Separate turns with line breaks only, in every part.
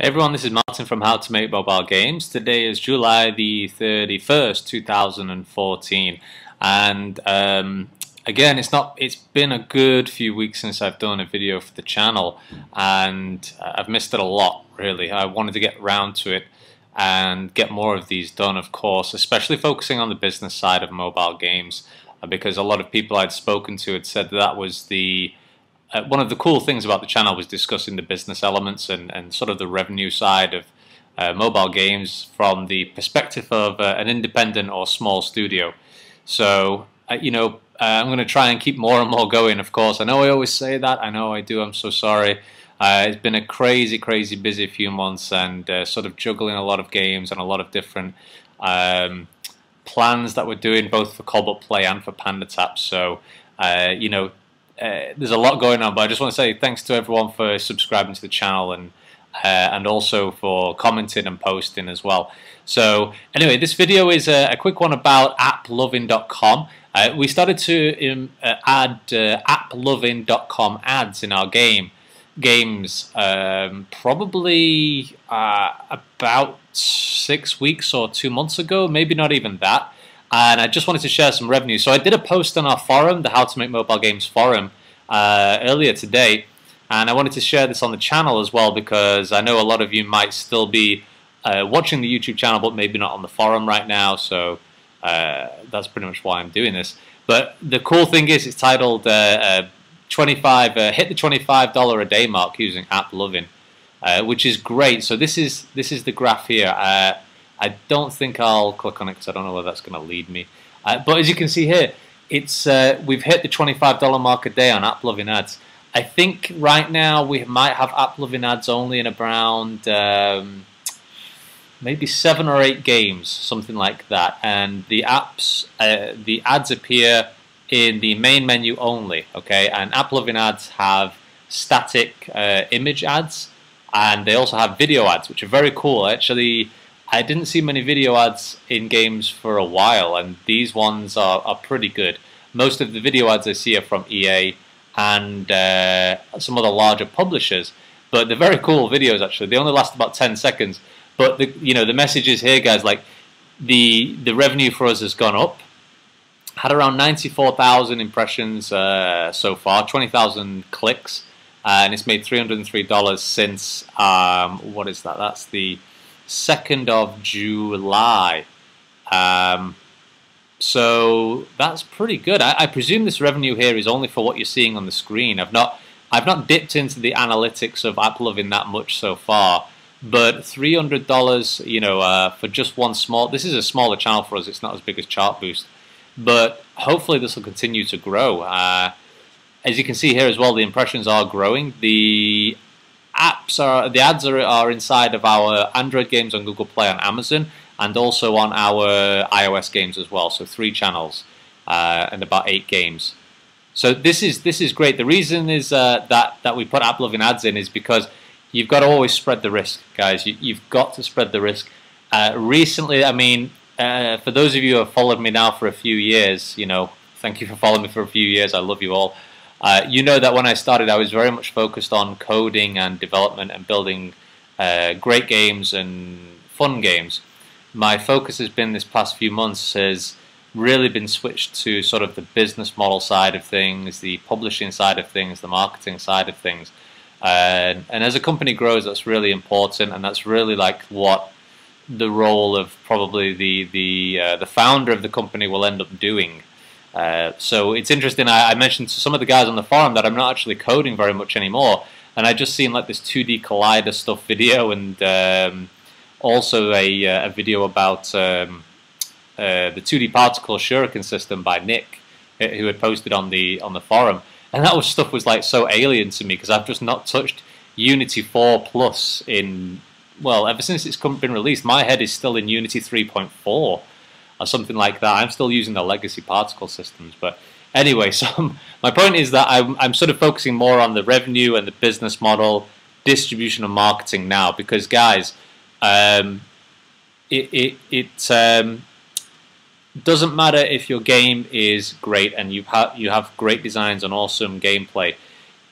Hey everyone, this is Martin from How to Make Mobile Games. Today is July the 31st, 2014, and um, again, it's not. It's been a good few weeks since I've done a video for the channel, and I've missed it a lot. Really, I wanted to get round to it and get more of these done, of course, especially focusing on the business side of mobile games, uh, because a lot of people I'd spoken to had said that was the uh, one of the cool things about the channel was discussing the business elements and, and sort of the revenue side of uh, mobile games from the perspective of uh, an independent or small studio. So, uh, you know, uh, I'm going to try and keep more and more going, of course. I know I always say that. I know I do. I'm so sorry. Uh, it's been a crazy, crazy busy few months and sort of juggling a lot of games and a lot of different um, plans that we're doing both for Cobalt Play and for Panda Tap. So, you know, uh, there's a lot going on, but I just want to say thanks to everyone for subscribing to the channel and uh, and also for commenting and posting as well. So anyway, this video is a, a quick one about applovin.com. Uh, we started to um, uh, add uh, applovin.com ads in our game games um, probably uh, about six weeks or two months ago, maybe not even that and I just wanted to share some revenue. So I did a post on our forum, the How to Make Mobile Games forum, uh, earlier today, and I wanted to share this on the channel as well because I know a lot of you might still be uh, watching the YouTube channel, but maybe not on the forum right now. So uh, that's pretty much why I'm doing this. But the cool thing is, it's titled uh, uh, 25 uh, hit the $25 a day mark using AppLovin, which is great. So this is this is the graph here. I don't think I'll click on it because I don't know where that's going to lead me. Uh, but as you can see here, it's uh, we've hit the $25 mark a day on AppLovin ads. I think right now we might have AppLovin ads only in around um, maybe seven or eight games, something like that. And the apps, uh, the ads appear in the main menu only. Okay, and AppLovin ads have static uh, image ads, and they also have video ads, which are very cool. Actually I didn't see many video ads in games for a while, and these ones are, are pretty good. Most of the video ads I see are from EA and uh, some of the larger publishers, but they're very cool videos actually. They only last about 10 seconds, but the, you know the message is here, guys. Like the the revenue for us has gone up. Had around 94,000 impressions uh, so far, 20,000 clicks, and it's made $303 since um, what is that? That's the 2nd of July. Um, so that's pretty good. I, I, presume this revenue here is only for what you're seeing on the screen. I've not I've not dipped into the analytics of AppLovin that much so far, but three hundred dollars, you know, uh, for just one small. This is a smaller channel for us. It's not as big as Chartboost, but hopefully this will continue to grow. Uh, as you can see here as well, the impressions are growing. The apps are the ads are, are inside of our Android games on Google Play on Amazon and also on our iOS games as well. So three channels uh, and about eight games. So this is this is great. The reason is uh, that that we put AppLovin ads in is because you've got to always spread the risk, guys. You, have got to spread the risk. Uh, recently, I mean, uh, for those of you who have followed me now for a few years, you know, thank you for following me for a few years. I love you all. Uh, you know that when I started, I was very much focused on coding and development and building uh, great games and fun games. My focus has been this past few months has really been switched to sort of the business model side of things, the publishing side of things, the marketing side of things. Uh, and as a company grows, that's really important, and that's really like what the role of probably the the uh, the founder of the company will end up doing. Uh, so it's interesting. I, I, mentioned to some of the guys on the forum that I'm not actually coding very much anymore, and I just seen like this 2D collider stuff video and um, also a, uh, a, video about um, uh, the 2D particle shuriken system by Nick, who had posted on the on the forum, and that was stuff was like so alien to me because I've just not touched Unity 4 Plus in well ever since it's been released. My head is still in Unity 3.4 or something like that. I'm still using the legacy particle systems, but anyway, so my point is that I'm, I'm sort of focusing more on the revenue and the business model, distribution and marketing now, because guys, um, it it, it um, doesn't matter if your game is great and you have you have great designs and awesome gameplay.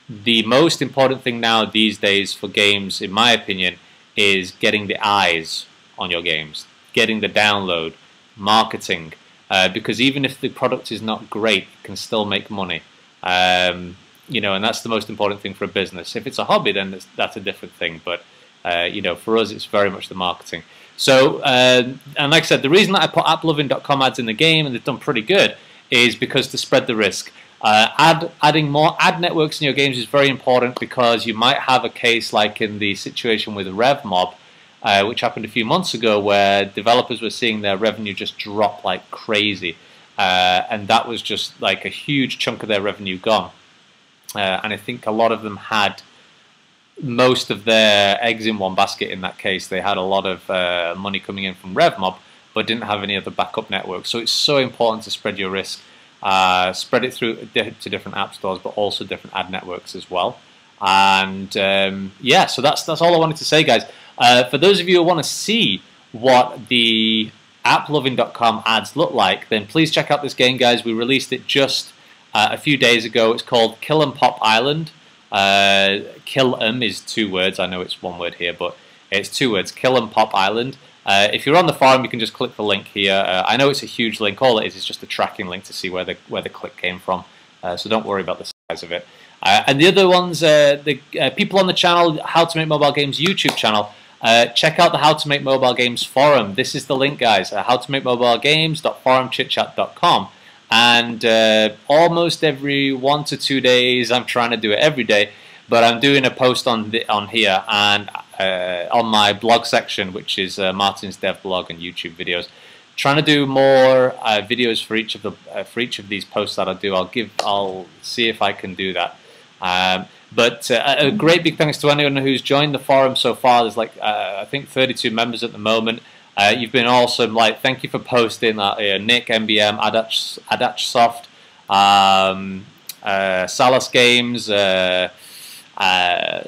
The most important thing now these days for games, in my opinion, is getting the eyes on your games, getting the download, marketing. Uh, because even if the product is not great, it can still make money. Um, you know, and that's the most important thing for a business. If it's a hobby, then that's a different thing. But uh, you know, for us, it's very much the marketing. So, uh, and like I said, the reason that I put applovin.com ads in the game and they've done pretty good is because to spread the risk. Uh, add, adding more ad networks in your games is very important because you might have a case like in the situation with RevMob, uh, which happened a few months ago, where developers were seeing their revenue just drop like crazy. Uh, and that was just like a huge chunk of their revenue gone. Uh, and I think a lot of them had most of their eggs in one basket in that case. They had a lot of uh, money coming in from RevMob, but didn't have any other backup networks. So it's so important to spread your risk. Uh, spread it through to different app stores, but also different ad networks as well. And um, yeah, so that's that's all I wanted to say, guys. Uh, for those of you who want to see what the applovin.com ads look like, then please check out this game, guys. We released it just uh, a few days ago. It's called Kill 'em Pop Island. Uh, Kill 'em is two words. I know it's one word here, but it's two words. Kill 'em Pop Island. Uh, if you're on the forum, you can just click the link here. Uh, I know it's a huge link. All it is is just a tracking link to see where the where the click came from. Uh, so don't worry about the size of it. Uh, and the other ones, uh, the people on the channel, How to Make Mobile Games YouTube channel, check out the How to Make Mobile Games forum. This is the link, guys. Uh, how to make mobile Games. games.forumchitchat.com. And uh, almost every one to two days, I'm trying to do it every day, but I'm doing a post on the, on here and uh, on my blog section, which is uh, Martin's Dev blog and YouTube videos. Trying to do more uh, videos for each of the uh, for each of these posts that I do. I'll give I'll see if I can do that. Um, but uh, a great big thanks to anyone who's joined the forum so far. There's like I think 32 members at the moment. Uh, you've been awesome. Like, thank you for posting that. Uh, Nick, MBM, Adach, Adach Soft, um, uh, Salas Games, uh, uh,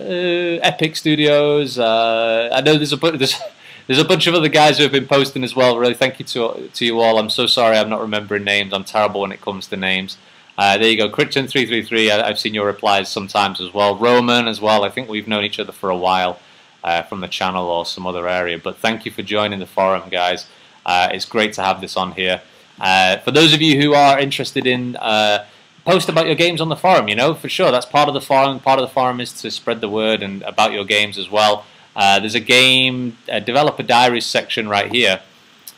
Epic Studios. Uh, I know there's a there's there's a bunch of other guys who have been posting as well. Really, thank you to to you all. I'm so sorry I'm not remembering names. I'm terrible when it comes to names. There you go, Christian333. I've seen your replies sometimes as well. Roman as well. I think we've known each other for a while uh, from the channel or some other area. But thank you for joining the forum, guys. Uh, it's great to have this on here. Uh, for those of you who are interested in uh, post about your games on the forum, you know, for sure, that's part of the forum. Part of the forum is to spread the word and about your games as well. Uh, there's a game a developer diaries section right here,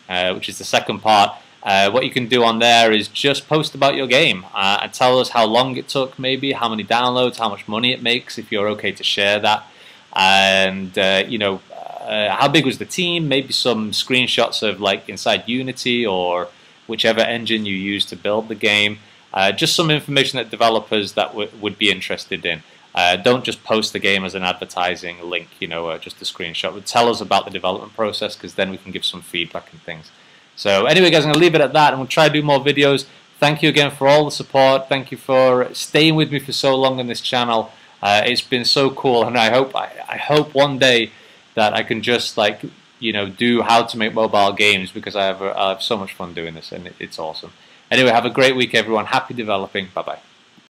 uh, which is the second part. What you can do on there is just post about your game and tell us how long it took, maybe how many downloads, how much money it makes, if you're okay to share that and uh, you know uh, how big was the team? Maybe some screenshots of like inside Unity or whichever engine you use to build the game. Uh, just some information that developers that would be interested in. Uh, don't just post the game as an advertising link, you know, uh, just a screenshot. But tell us about the development process because then we can give some feedback and things. So anyway, guys, I'm going to leave it at that, and we'll try to do more videos. Thank you again for all the support. Thank you for staying with me for so long on this channel. Uh, it's been so cool, and I hope I, I hope one day that I can just like you know do how to make mobile games because I have I have so much fun doing this, and it, it's awesome. Anyway, have a great week, everyone. Happy developing. Bye bye.